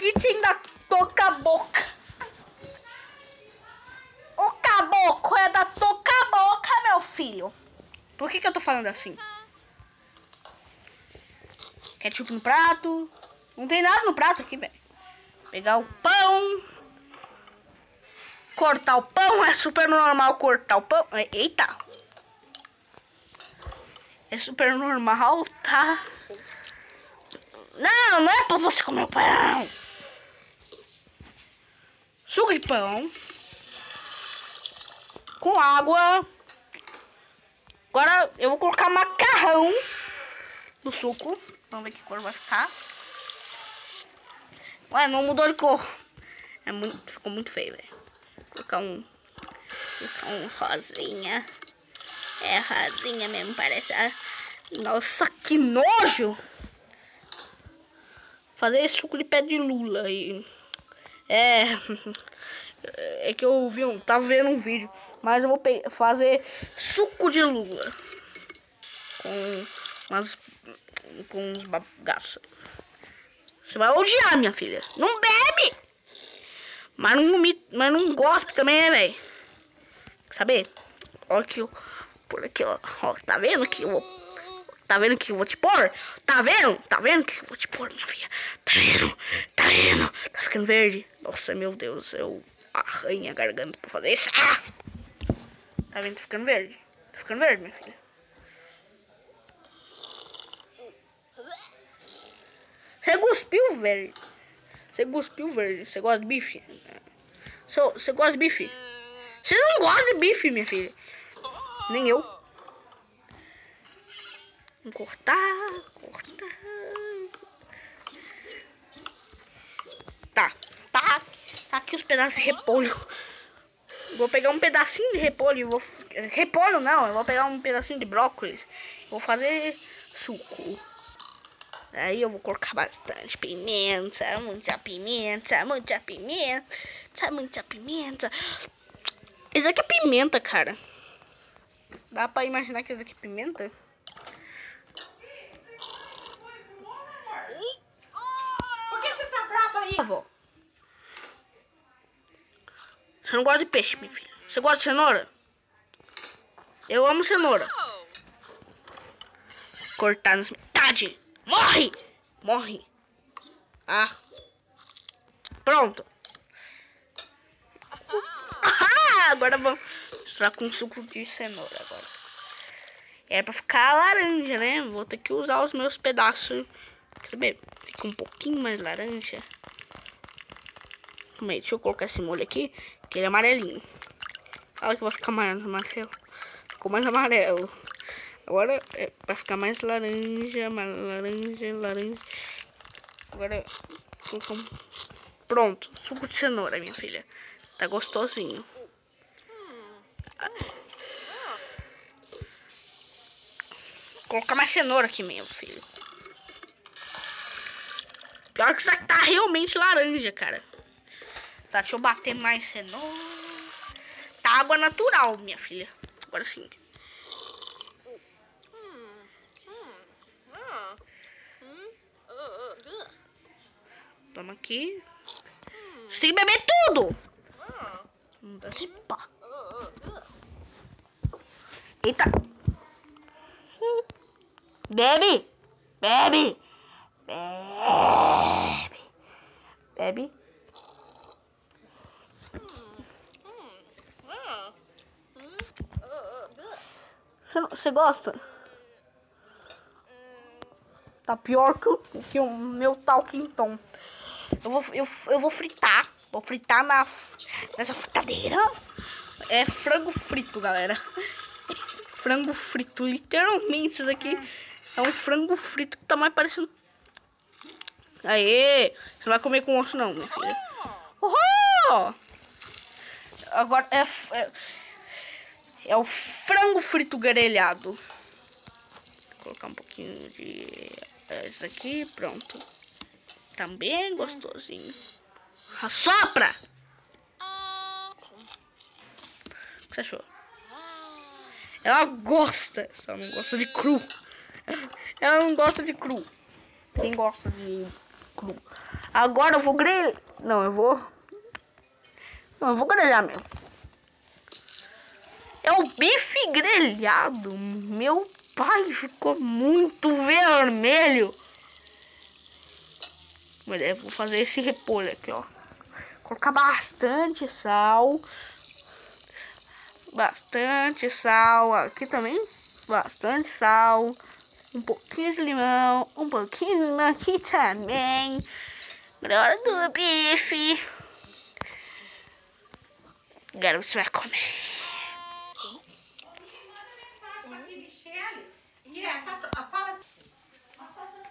kit ainda toca a boca. O caboclo é da toca a boca, meu filho. Por que, que eu tô falando assim? Ketchup no prato. Não tem nada no prato aqui, velho. Pegar o pão. Cortar o pão. É super normal cortar o pão. Eita. É super normal, tá? Não, não é pra você comer o pão. Suco de pão. Com água. Agora eu vou colocar macarrão no suco. Vamos ver que cor vai ficar. Ué, não mudou de cor. É muito, ficou muito feio, velho. Colocar um. Colocar um rosinha. É rosinha mesmo, parece. A... Nossa, que nojo! Fazer suco de pé de lula e. É. É que eu vi um. Tava vendo um vídeo. Mas eu vou fazer suco de lula. Com umas. Com uns bagaços. Você vai odiar, minha filha. Não bebe! Mas não, mas não também, né, velho? Saber? Olha aqui, ó. Por aqui, ó. ó. Tá vendo que eu vou. Tá vendo que eu vou te pôr? Tá vendo? Tá vendo que eu vou te pôr, minha filha? Tá vendo? Tá vendo? Tá ficando verde? Nossa, meu Deus, eu arranho a garganta pra fazer isso. Ah! Tá vendo? Tá ficando verde. Tá ficando verde, minha filha. Você cuspiu verde. Você cuspiu verde. Você gosta de bife? Você gosta de bife? Você não gosta de bife, minha filha. Nem eu. Vamos cortar, cortar. Tá, tá. Tá aqui os pedaços de repolho. Vou pegar um pedacinho de repolho vou... Repolho não, eu vou pegar um pedacinho de brócolis. Vou fazer suco. Aí eu vou colocar bastante pimenta, muita pimenta, muita pimenta, muita pimenta. Isso aqui é pimenta, cara. Dá pra imaginar que isso aqui é pimenta? Por que você tá brava aí? Avó. Você não gosta de peixe, minha filha? Você gosta de cenoura? Eu amo cenoura. Cortar nas metade. Morre! Morre. Ah. Pronto. Ah, agora vamos misturar com suco de cenoura agora. É pra ficar laranja, né? Vou ter que usar os meus pedaços. Quer ver? Fica um pouquinho mais laranja. Calma aí, deixa eu colocar esse molho aqui. Que ele é amarelinho. Olha que vai ficar mais amarelo. Ficou mais amarelo. Agora é pra ficar mais laranja, mais laranja, laranja. Agora Pronto, suco de cenoura, minha filha. Tá gostosinho. Colocar mais cenoura aqui, meu filho. Pior que isso aqui tá realmente laranja, cara. Tá, deixa eu bater mais cenoura. Tá água natural, minha filha. Agora sim. Toma aqui. Você tem que beber tudo! Não dá esse pá. Eita! Bebe! Bebe! Bebe! Bebe! Você gosta? Tá pior que que o meu Talking Tom. Eu vou, eu, eu vou fritar. Vou fritar na, nessa fritadeira. É frango frito, galera. frango frito. Literalmente, isso daqui é um frango frito que tá mais parecendo... Aê! Você não vai comer com osso não, minha filha. Uhul! Agora é, é, é o frango frito grelhado. Vou colocar um pouquinho de isso aqui, pronto. Tá bem gostosinho. Assopra! O que você achou? Ela gosta, só não gosta de cru. Ela não gosta de cru. Quem gosta de cru? Agora eu vou grelhar. Não, eu vou. Não, eu vou grelhar mesmo. É o bife grelhado. Meu pai ficou muito vermelho. Mas eu vou fazer esse repolho aqui, ó. Colocar bastante sal. Bastante sal aqui também. Bastante sal. Um pouquinho de limão. Um pouquinho aqui também. Agora do bife. Agora você vai comer.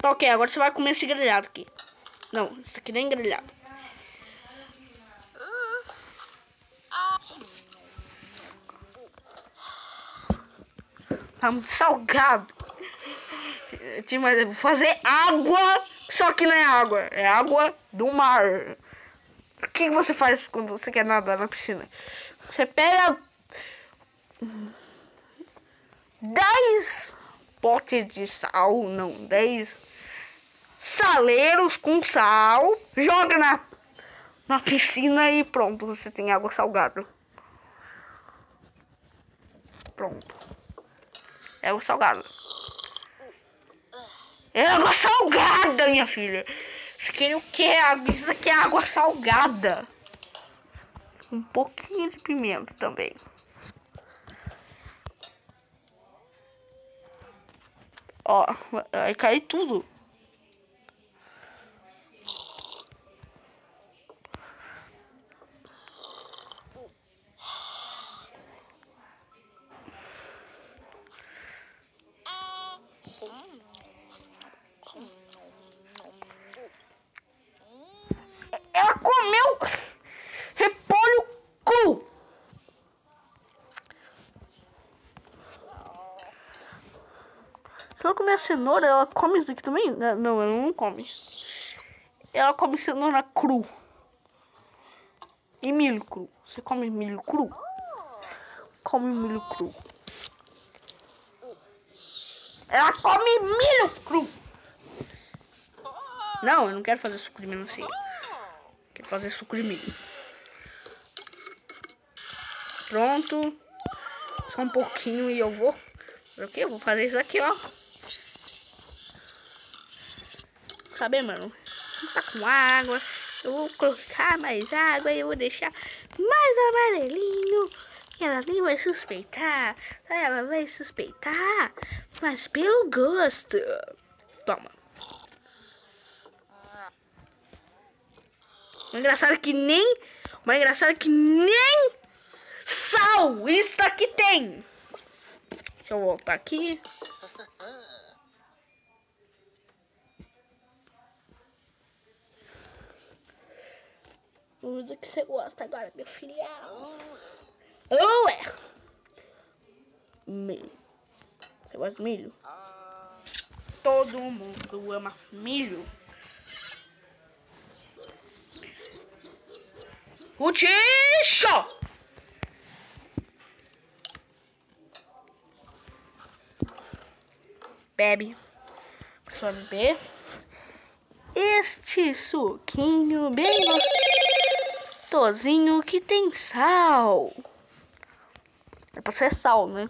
Tá ok, agora você vai comer esse grelhado aqui. Não, isso aqui nem grelhado. Tá muito salgado. Mas eu vou fazer água, só que não é água, é água do mar. O que você faz quando você quer nadar na piscina? Você pega 10 potes de sal, não, 10 saleiros com sal, joga na, na piscina e pronto, você tem água salgada. Pronto. É água salgada. É água salgada, minha filha. Aqui, o que? Isso aqui é água salgada. Um pouquinho de pimenta também. Ó, vai cair tudo. Ela comeu repolho cru. Comer cenoura, ela come isso aqui também? Não, ela não come. Ela come cenoura cru. E milho cru. Você come milho cru? Come milho cru. Ela come milho cru. Não, eu não quero fazer suco de melancia. Quero fazer suco de milho. Pronto. Só um pouquinho e eu vou. O que? Eu vou fazer isso aqui, ó. Sabe, mano? Tá com água. Eu vou colocar mais água e eu vou deixar mais amarelinho. E ela nem vai suspeitar. Ela vai suspeitar. Mas pelo gosto. Toma. O engraçado é que nem. O engraçado é que nem sal isso aqui tem. Deixa eu voltar aqui. Usa que você gosta agora, meu filhão. Ué! Milho. Você gosta de milho? Todo mundo ama milho. O ticho! Bebe. Vai beber este suquinho bem gostosinho que tem sal. É pra ser sal, né?